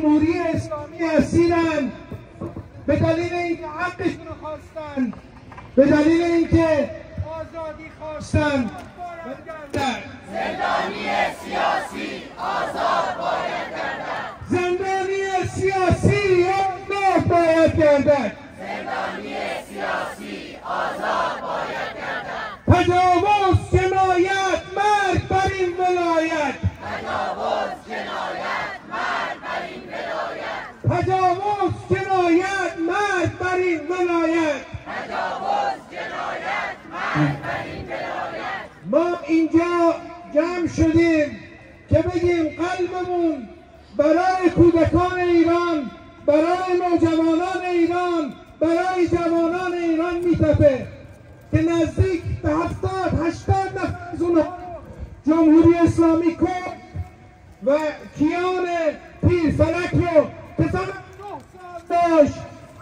جمهوری اسلامی اسیرن. به دلیل اینکه حقشون رو خواستن. به دلیل اینکه آزادی خواستن. زندانی سیاسی آزاد باید گردن زندانی سیاسی آزاد باید گردن تجاوز ما اینجا جمع شدیم که بگیم قلبمون برای کودکان ایران برای نوجوانان ایران برای جوانان ایران میتپه که نزدیک به هفتاد هشتاد نفر از اونها جمهوری اسلامی کن و کیان پیر فلک رو که فقط داشت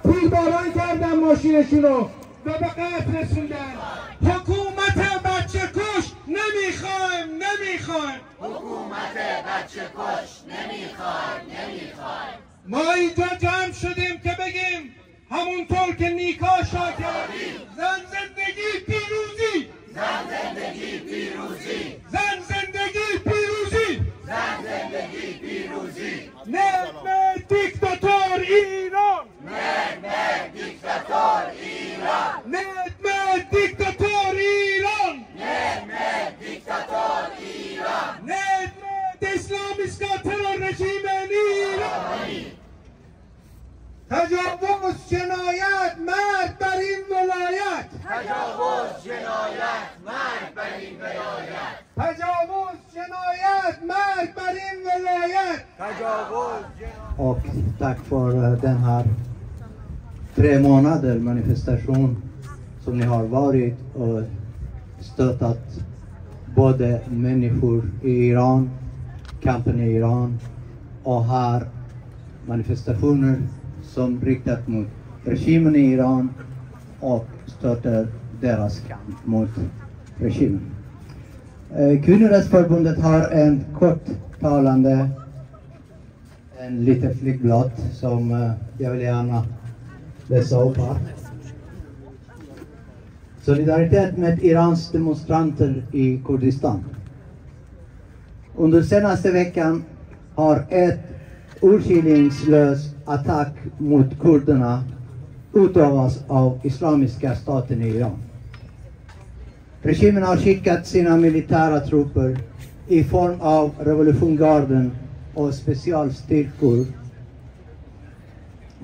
پیر باران کردن ماشینشون رو و به قتل رسوندن. بچه کش نمی‌خوایم نمی‌خوایم. حکومت بچه کش نمی‌خوایم نمی‌خوایم. ما اینجا جمع شدیم که بگیم همونطور که نیکا شاکر زن och tack för eh, den här tre månader manifestation som ni har varit och stöttat både människor i Iran, kampen i Iran och här manifestationer som riktat mot regimen i Iran och stöttar deras kamp mot regimen. Eh, Kvinnorättsförbundet har en kort talande en liten flygblad som eh, jag vill gärna läsa upp här. Solidaritet med Irans demonstranter i Kurdistan. Under senaste veckan har ett urskillningslös attack mot kurderna utövats av Islamiska staten i Iran. Regimen har skickat sina militära trupper i form av revolutionsgarden och specialstyrkor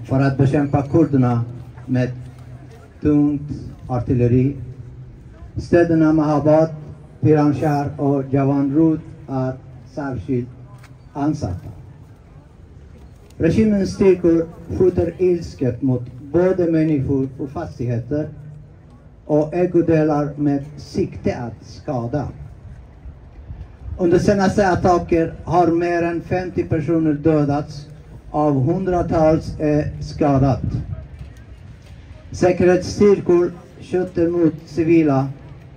för att bekämpa kurderna med tungt artilleri. Städerna Mahabad, Piranshar och Javanrud är särskilt ansatta. Regimens styrkor skjuter ilsket mot både människor och fastigheter och ägodelar med sikte att skada. Under senaste attacker har mer än 50 personer dödats av hundratals är skadat. Säkerhetsstyrkor skjuter mot civila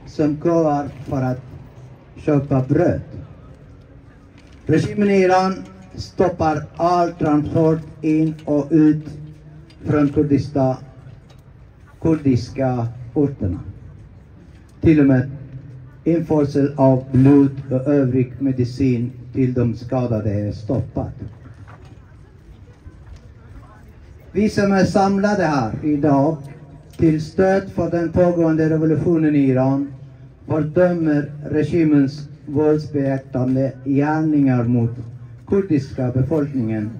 som köar för att köpa bröd. Regimen i Iran stoppar all transport in och ut från kurdiska, kurdiska orterna. Till och med införsel av blod och övrig medicin till de skadade är stoppat. Vi som är samlade här idag till stöd för den pågående revolutionen i Iran fördömer regimens våldsbeaktande gärningar mot kurdiska befolkningen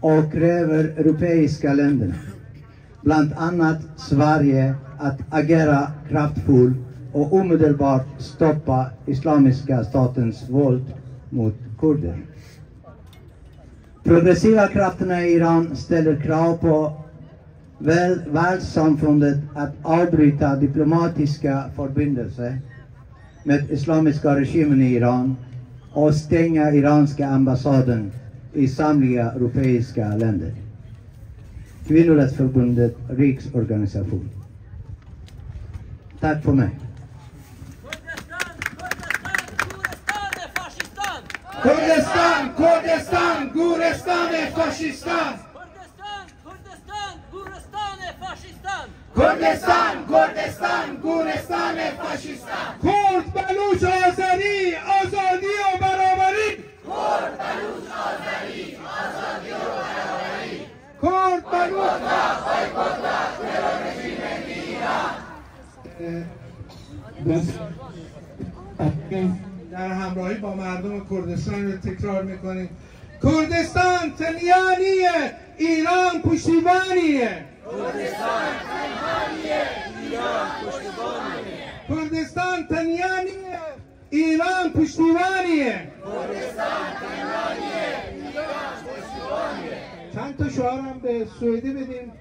och kräver europeiska länderna, bland annat Sverige, att agera kraftfullt och omedelbart stoppa Islamiska statens våld mot kurder. Progressiva krafterna i Iran ställer krav på väl, världssamfundet att avbryta diplomatiska förbindelser med Islamiska regimen i Iran och stänga iranska ambassaden i samtliga europeiska länder. Kvinnorättsförbundet Riksorganisation. Tack för mig. کردستان کردستان کورستان فاشیستان کردستان کردستان گورستان فاشیستان گورستان فاشیستان کردستان کردستان گورستان فاشیستان کرد بلوچ آذری آزادی و برابری کرد بلوچ آذری آزادی و برابری کرد بلوچ در همراهی با مردم کردستان رو تکرار می‌کنیم. کردستان تنیانیه ایران پشتیبانیه. کردستان تنیا نیه ایران پشتیوانیه. چند تا شعارم به سوئدی بدیم.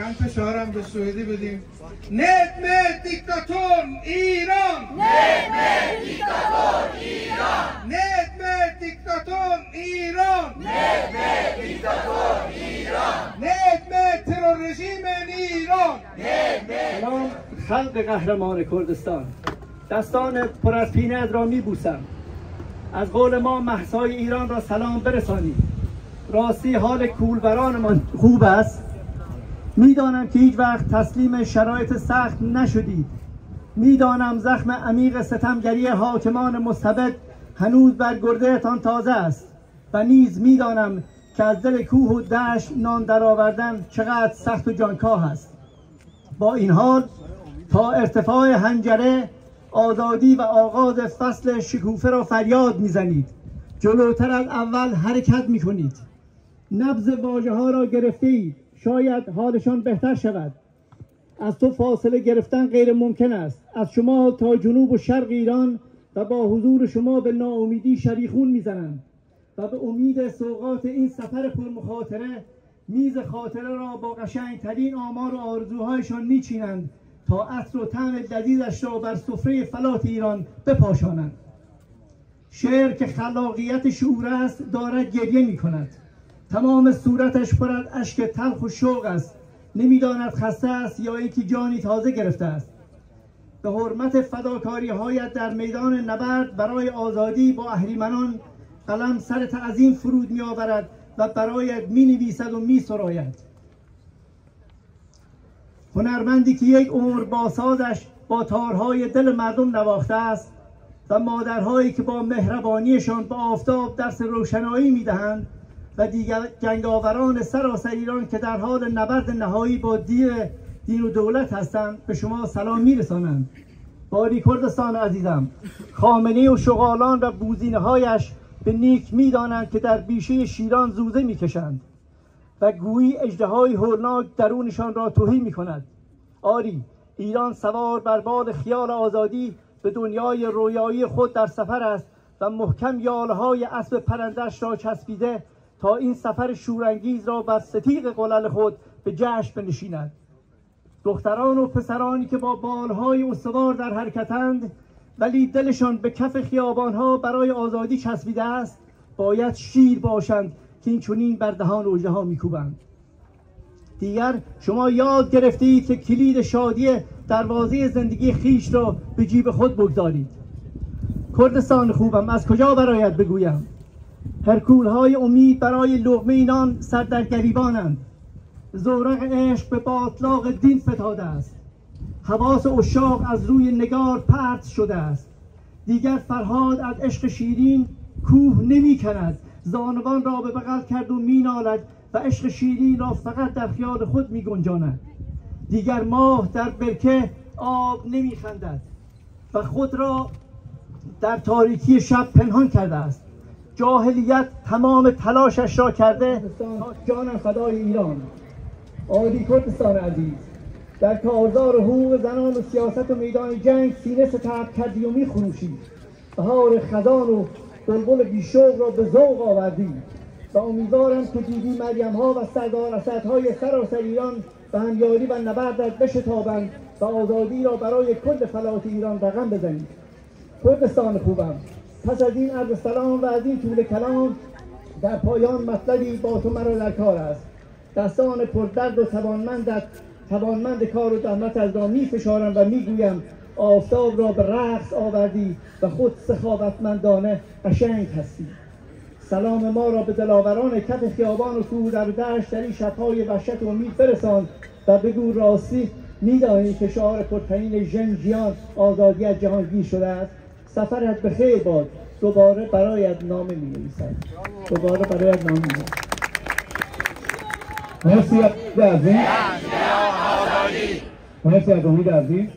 چند تا شعارم به سوئدی بدیم ner med diktatur Iran. ner med diktatur Iran. ner med diktatur Iran. ner med diktatur Iran. ner med terrorregim Iran. سلام خلق قهرمان کردستان. دستان پر از پینه را می بوسم از قول ما محسای ایران را سلام برسانید. راستی حال کولبرانمان خوب است؟ می‌دانم که هیچ وقت تسلیم شرایط سخت نشدید می‌دانم زخم عمیق ستمگری حاکمان مستبد هنوز بر گردهتان تازه است و نیز می‌دانم که از دل کوه و دشت نان درآوردن چقدر سخت و جانکاه است. با این حال تا ارتفاع هنجره آزادی و آغاز فصل شکوفه را فریاد می‌زنید. جلوتر از اول حرکت می‌کنید. نبض واژه ها را گرفته اید شاید حالشان بهتر شود. از تو فاصله گرفتن غیر ممکن است. از شما تا جنوب و شرق ایران و با حضور شما به ناامیدی شریخون می‌زنند و به امید سوقات این سفر پرمخاطره میز خاطره را با قشنگترین آمار و آرزوهایشان میچینند تا عطر و طعم لذیذش را بر سفره فلات ایران بپاشانند. شعر که خلاقیت شعور است دارد گریه می کند تمام صورتش پر از اشک تلخ و شوق است. نمی‌داند خسته است یا اینکه جانی تازه گرفته است. به حرمت فداکاری هایت در میدان نبرد برای آزادی با اهریمنان قلم سر تعظیم فرود می آورد و برایت می نویسد و می سراید هنرمندی که یک عمر با سازش با تارهای دل مردم نواخته است و مادرهایی که با مهربانیشان به آفتاب درس روشنایی می‌دهند و دیگر جنگاوران سراسر ایران که در حال نبرد نهایی با دیر دین و دولت هستند به شما سلام میرسانند باری کردستان عزیزم خامنه و شغالان و بوزینه هایش به نیک می‌دانند که در بیشه شیران زوزه می‌کشند و گویی اجدهای هولناک درونشان را توهی می کند آری ایران سوار بر باد خیال آزادی به دنیای رویایی خود در سفر است و محکم یالهای اسب پرندش را چسبیده تا این سفر شورانگیز را بر ستیق قلل خود به جشن بنشیند. دختران و پسرانی که با بالهای استوار در حرکتند ولی دلشان به کف خیابانها برای آزادی چسبیده است باید شیر باشند که این چنین بر دهان اوجه ها میکوبند. دیگر شما یاد گرفتید که کلید شادی دروازه زندگی خیش را به جیب خود بگذارید. کردستان خوبم از کجا برایت بگویم؟ هرکول های امید برای لغمه اینان سر در گریبانند. زورق عشق به باطلاق دین فتاده است. حواس اشاق از روی نگار پرت شده است. دیگر فرهاد از عشق شیرین کوه نمی کند. زانوان را به بغل کرد و می نالد و عشق شیرین را فقط در خیال خود می گنجاند. دیگر ماه در برکه آب نمی خندد و خود را در تاریکی شب پنهان کرده است. جاهلیت تمام تلاشش را کرده؟ جانم فدای ایران. عالی کردستان عزیز. در کارزار حقوق زنان و سیاست و میدان جنگ سینه ستب کردی و میخروشی. بهار خزان و بلبل بیشوق را به ذوق آوردی. و امیدوارم که دیدی مریم ها و سردار اسدهای سراسر ایران به همیاری و نبردت بشتابند و آزادی را برای کل فلات ایران رقم بزنید. کردستان خوبم. پس از این عرض سلام و از این طول کلام در پایان مطلبی با تو مرا در کار است. دستان پردرد و توانمندت توانمند کار و زحمت از را می فشارم و می گویم آفتاب را به رقص آوردی و خود سخاوتمندانه قشنگ هستی. سلام ما را به دلاوران کف خیابان و کوه در دشت در این شبهای وحشت و امید برسان و بگو راستی میدانی که شعار پرترین ژن جیان آزادی از جهانگیر شده است؟ سفرت به خیر باد. دوباره برایت نامه می نویسد دوباره برایت نامه می مرسی عزیز. مرسی از امید عزیز.